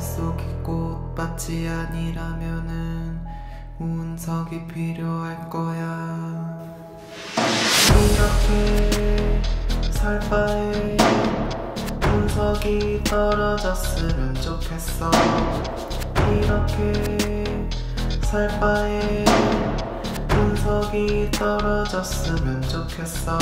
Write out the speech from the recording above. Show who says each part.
Speaker 1: 속이 꽃밭이 아니라면은 운석이 필요할 거야. 이렇게 살 바에 운석이 떨어졌으면 좋겠어. 이렇게 살 바에 운석이 떨어졌으면 좋겠어.